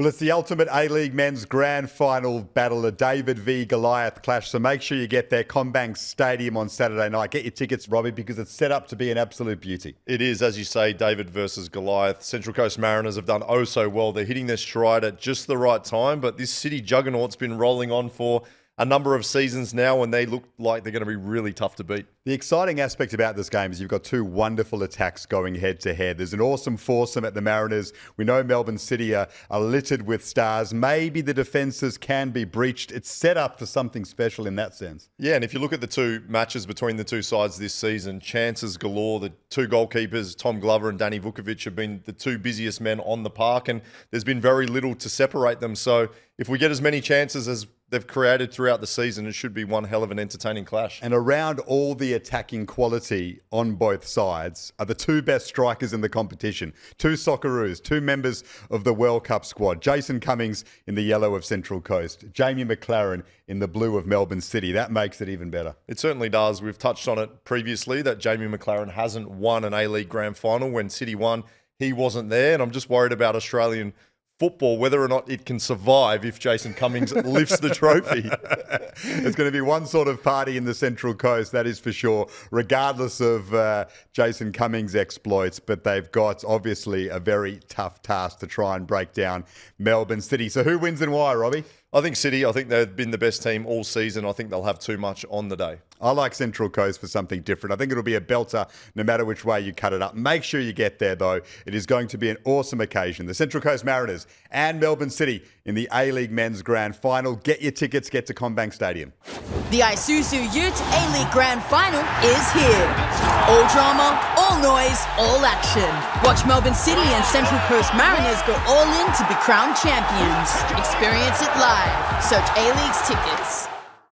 Well, it's the ultimate A League men's grand final battle, a David v Goliath clash. So make sure you get there, CommBank Stadium on Saturday night. Get your tickets, Robbie, because it's set up to be an absolute beauty. It is, as you say, David versus Goliath. Central Coast Mariners have done oh so well. They're hitting their stride at just the right time, but this City juggernaut's been rolling on for a number of seasons now, and they look like they're going to be really tough to beat. The exciting aspect about this game is you've got two wonderful attacks going head to head. There's an awesome foursome at the Mariners. We know Melbourne City are, are littered with stars. Maybe the defences can be breached. It's set up for something special in that sense. Yeah, and if you look at the two matches between the two sides this season, chances galore. The two goalkeepers, Tom Glover and Danny Vukovic, have been the two busiest men on the park, and there's been very little to separate them. So if we get as many chances as they've created throughout the season, it should be one hell of an entertaining clash. And around all the attacking quality on both sides are the two best strikers in the competition. Two Socceroos, two members of the World Cup squad. Jason Cummings in the yellow of Central Coast, Jamie Maclaren in the blue of Melbourne City. That makes it even better. It certainly does. We've touched on it previously that Jamie Maclaren hasn't won an A League grand final. When City won, he wasn't there. And I'm just worried about Australian football, whether or not it can survive if Jason Cummings lifts the trophy. It's going to be one sort of party in the Central Coast, that is for sure, regardless of uh, Jason Cummings' exploits. But they've got obviously a very tough task to try and break down Melbourne City. So who wins and why, Robbie? I think City, I think they've been the best team all season. I think they'll have too much on the day. I like Central Coast for something different. I think it'll be a belter no matter which way you cut it up. Make sure you get there, though. It is going to be an awesome occasion. The Central Coast Mariners and Melbourne City in the A League Men's Grand Final. Get your tickets, get to CommBank Stadium. The Isuzu Ute A League Grand Final is here. All drama, all noise, all action. Watch Melbourne City and Central Coast Mariners go all in to be crowned champions. Experience it live. Search A League's tickets.